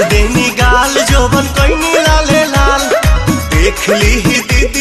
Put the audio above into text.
देनी गाल जोबन कोई लाले लाल। देख ली ही दीदी